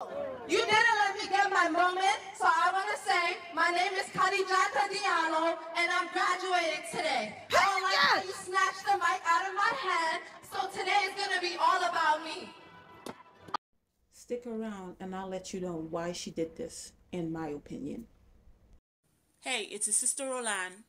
You didn't let me get my moment, so I want to say my name is Kadijata Diallo, and I'm graduating today. I don't like how you snatched the mic out of my hand, so today is going to be all about me. Stick around and I'll let you know why she did this, in my opinion. Hey, it's your sister Rolande.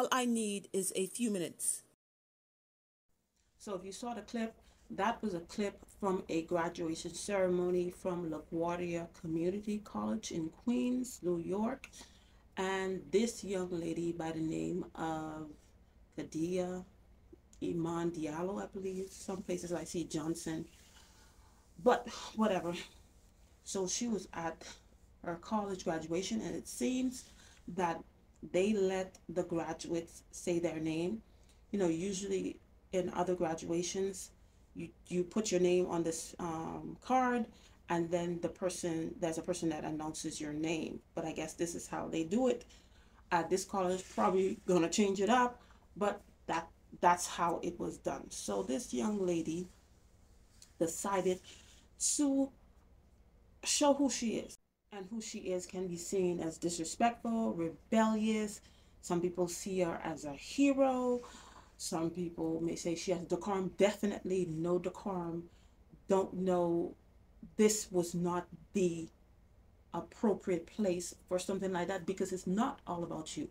All I need is a few minutes. So if you saw the clip, that was a clip from a graduation ceremony from LaGuardia Community College in Queens, New York. And this young lady by the name of Kadia Iman Diallo, I believe. Some places I see Johnson. But whatever. So she was at her college graduation and it seems that they let the graduates say their name. You know, usually in other graduations, you, you put your name on this um, card and then the person, there's a person that announces your name. But I guess this is how they do it. At this college, probably gonna change it up, but that that's how it was done. So this young lady decided to show who she is and who she is can be seen as disrespectful, rebellious. Some people see her as a hero. Some people may say she has decorum. Definitely no decorum. Don't know this was not the appropriate place for something like that because it's not all about you.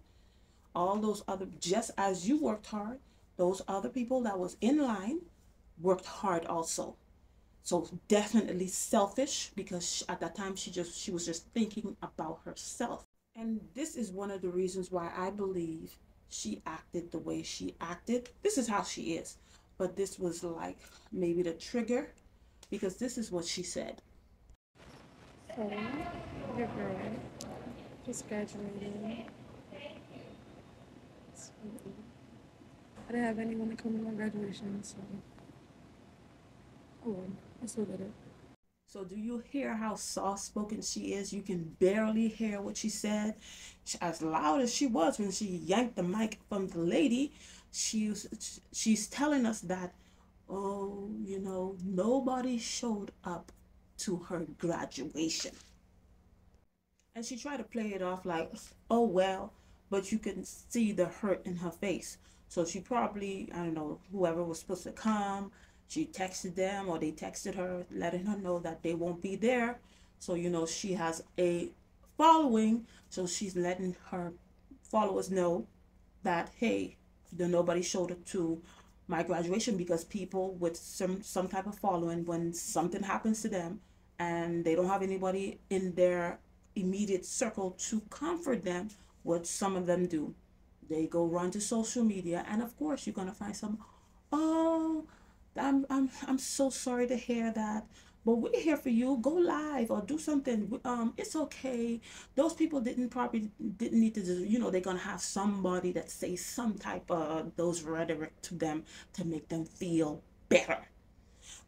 All those other, just as you worked hard, those other people that was in line worked hard also. So definitely selfish because at that time she just she was just thinking about herself. And this is one of the reasons why I believe she acted the way she acted. This is how she is. But this was like maybe the trigger because this is what she said. So, your girl just I didn't have anyone to come to my graduation, so oh Did. So do you hear how soft spoken she is? You can barely hear what she said. As loud as she was when she yanked the mic from the lady, she was, she's telling us that, oh, you know, nobody showed up to her graduation. And she tried to play it off like, oh, well, but you can see the hurt in her face. So she probably, I don't know, whoever was supposed to come, she texted them or they texted her, letting her know that they won't be there. So, you know, she has a following. So she's letting her followers know that, hey, the nobody showed up to my graduation because people with some some type of following when something happens to them and they don't have anybody in their immediate circle to comfort them what some of them do they go run to social media and of course you're going to find some oh I'm, I'm i'm so sorry to hear that. But we're here for you. Go live or do something. Um it's okay. Those people didn't probably didn't need to you know they're gonna have somebody that say some type of those rhetoric to them to make them feel better.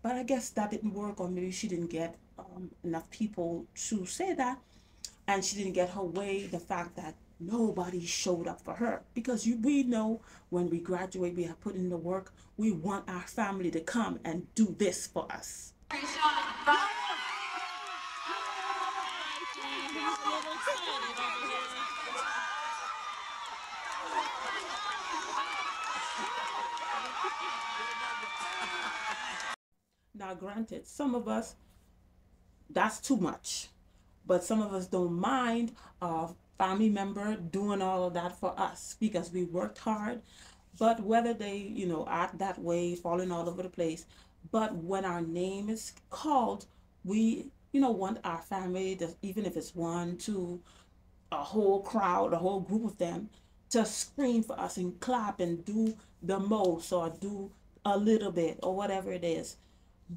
But i guess that didn't work or maybe she didn't get um, enough people to say that. And she didn't get her way. The fact that nobody showed up for her. Because you we know when we graduate we have put in the work we want our family to come and do this for us. Now granted some of us that's too much. But some of us don't mind a family member doing all of that for us because we worked hard. But whether they you know act that way falling all over the place but when our name is called we you know want our family to even if it's one two a whole crowd a whole group of them to scream for us and clap and do the most or do a little bit or whatever it is.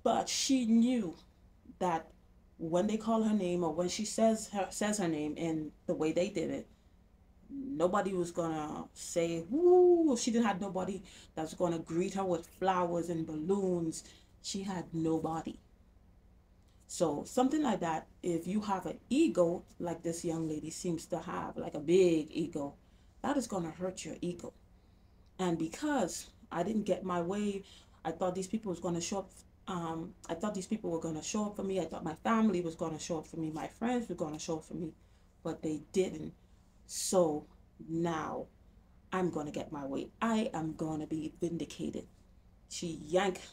But she knew that when they call her name or when she says her says her name in the way they did it nobody was gonna say, "Woo!" She didn't have nobody that's gonna greet her with flowers and balloons. She had nobody. So something like that, if you have an ego like this young lady seems to have, like a big ego, that is gonna hurt your ego. And because I didn't get my way, I thought these people was gonna show up. Um, I thought these people were gonna show up for me. I thought my family was gonna show up for me. My friends were gonna show up for me, but they didn't. So now I'm going to get my way. I am going to be vindicated. She yanked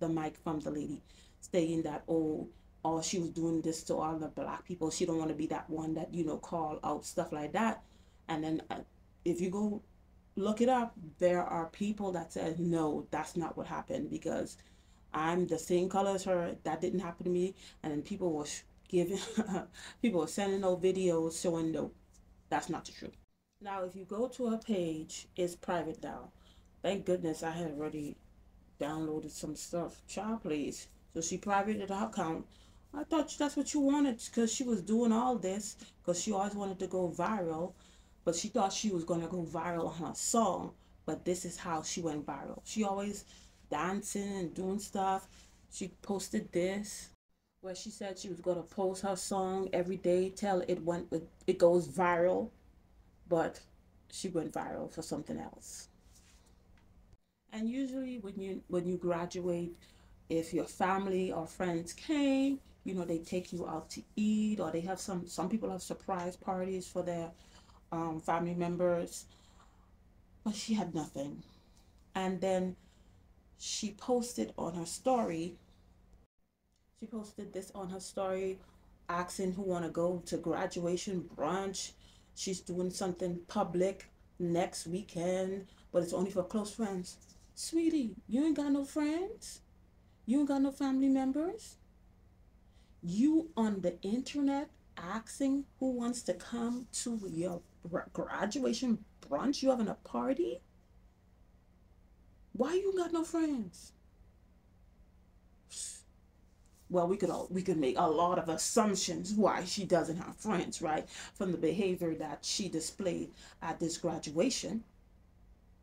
the mic from the lady, saying that, oh, oh, she was doing this to all the black people. She don't want to be that one that, you know, call out stuff like that. And then uh, if you go look it up, there are people that said, no, that's not what happened because I'm the same color as her. That didn't happen to me. And people were giving, people were sending no videos showing no, that's not the truth. Now, if you go to her page, it's private now. Thank goodness I had already downloaded some stuff. Child, please. So she privated her account. I thought that's what you wanted because she was doing all this because she always wanted to go viral. But she thought she was going to go viral on her song. But this is how she went viral. She always dancing and doing stuff. She posted this where she said she was going to post her song every day till it went with it goes viral but she went viral for something else and usually when you when you graduate if your family or friends came you know they take you out to eat or they have some some people have surprise parties for their um, family members but she had nothing and then she posted on her story she posted this on her story asking who want to go to graduation brunch. She's doing something public next weekend, but it's only for close friends. Sweetie, you ain't got no friends? You ain't got no family members? You on the internet asking who wants to come to your graduation brunch? You having a party? Why you got no friends? well we could all we could make a lot of assumptions why she doesn't have friends right? From the behavior that she displayed at this graduation.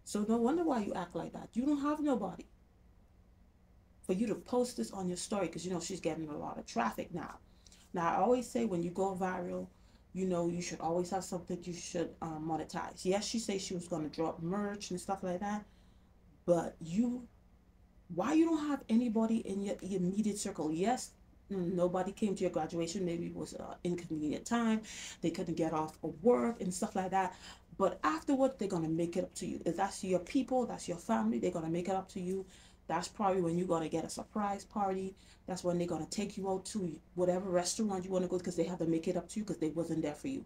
So no wonder why you act like that. You don't have nobody for you to post this on your story because you know she's getting a lot of traffic now. Now i always say when you go viral you know you should always have something you should um, monetize. Yes she says she was going to drop merch and stuff like that but you why you don't have anybody in your, immediate circle? Yes nobody came to your graduation. Maybe it was an inconvenient time. They couldn't get off of work and stuff like that. But afterward they're going to make it up to you. If that's your people that's your family they're going to make it up to you. That's probably when you're going to get a surprise party. That's when they're going to take you out to whatever restaurant you want to go because they have to make it up to you because they wasn't there for you.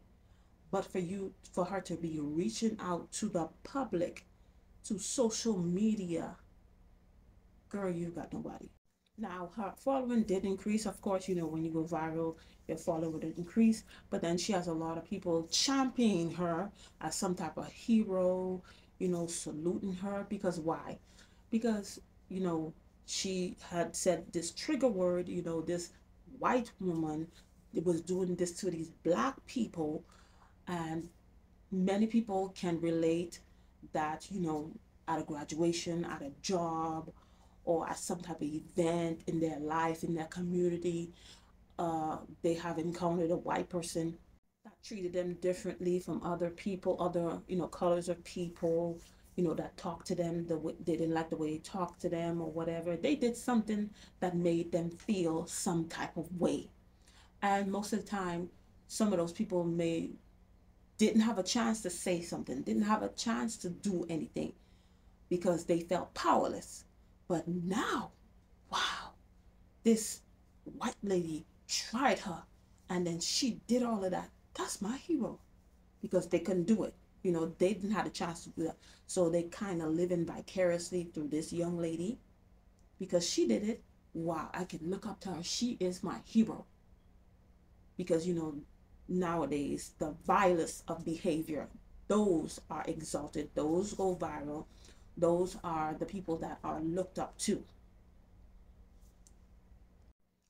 But for you for her to be reaching out to the public to social media girl, you got nobody. Now, her following did increase. Of course, you know, when you go viral, your following would increase. But then she has a lot of people championing her as some type of hero, you know, saluting her. Because why? Because, you know, she had said this trigger word, you know, this white woman was doing this to these black people. And many people can relate that, you know, at a graduation, at a job, or at some type of event in their life, in their community, uh, they have encountered a white person that treated them differently from other people, other, you know, colors of people, you know, that talked to them, the way, they didn't like the way they talked to them or whatever. They did something that made them feel some type of way. And most of the time, some of those people may didn't have a chance to say something, didn't have a chance to do anything because they felt powerless but now, wow, this white lady tried her and then she did all of that. That's my hero because they couldn't do it. You know, they didn't have a chance to do that. So they kind of living vicariously through this young lady because she did it. Wow, I can look up to her. She is my hero. Because, you know, nowadays, the vilest of behavior, those are exalted, those go viral, those are the people that are looked up to.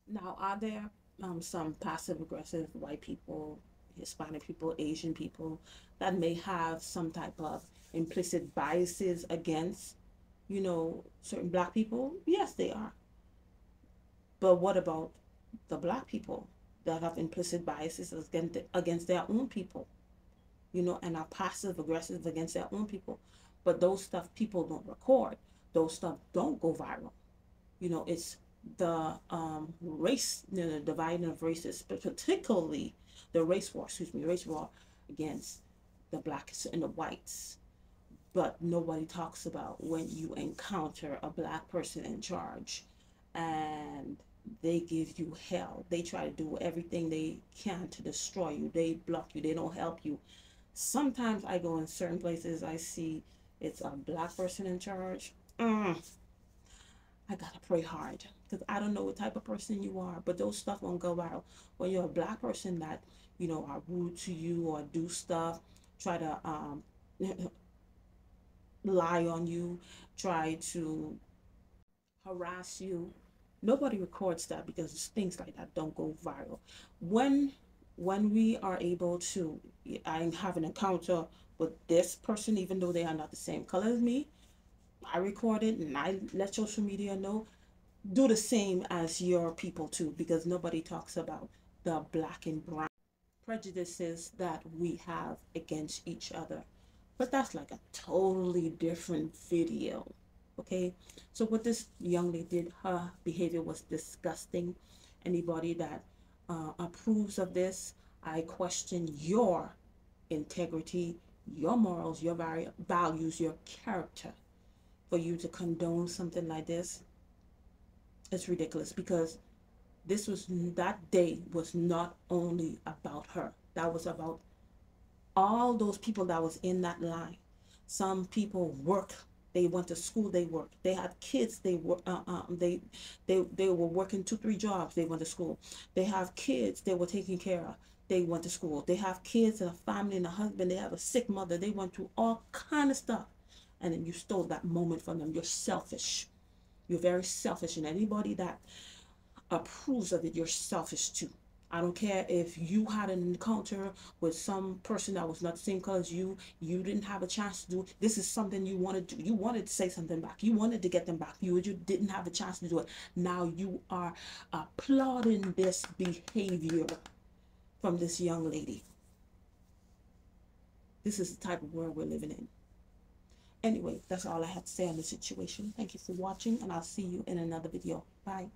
Now, are there um, some passive aggressive white people Hispanic people, Asian people that may have some type of implicit biases against, you know, certain black people? Yes, they are. But what about the black people that have implicit biases against against their own people? You know, and are passive aggressive against their own people. But those stuff people don't record. Those stuff don't go viral. You know, it's the um, race, you know, the dividing of races, but particularly the race war, excuse me, race war against the blacks and the whites. But nobody talks about when you encounter a black person in charge and they give you hell. They try to do everything they can to destroy you. They block you. They don't help you. Sometimes I go in certain places, I see it's a black person in charge. Mm, I gotta pray hard because I don't know what type of person you are, but those stuff won't go viral. When you're a black person that you know are rude to you or do stuff, try to um, lie on you, try to harass you. Nobody records that because things like that don't go viral. When when we are able to, I have an encounter with this person, even though they are not the same color as me, I record it and I let social media know. Do the same as your people too, because nobody talks about the black and brown prejudices that we have against each other. But that's like a totally different video. Okay, so what this young lady did, her behavior was disgusting. Anybody that uh, approves of this, I question your integrity, your morals, your values, your character. For you to condone something like this it's ridiculous because this was that day was not only about her. That was about all those people that was in that line. Some people work they went to school they worked they had kids they were uh, um, they they they were working two three jobs they went to school they have kids they were taking care of they went to school they have kids and a family and a husband they have a sick mother they went through all kind of stuff and then you stole that moment from them. You're selfish. You're very selfish. And anybody that approves of it, you're selfish too. I don't care if you had an encounter with some person that was not the same color as you, you didn't have a chance to do this is something you wanted to do. you wanted to say something back. You wanted to get them back. You you didn't have a chance to do it. Now you are applauding this behavior from this young lady. This is the type of world we're living in. Anyway, that's all I have to say on the situation. Thank you for watching, and I'll see you in another video. Bye.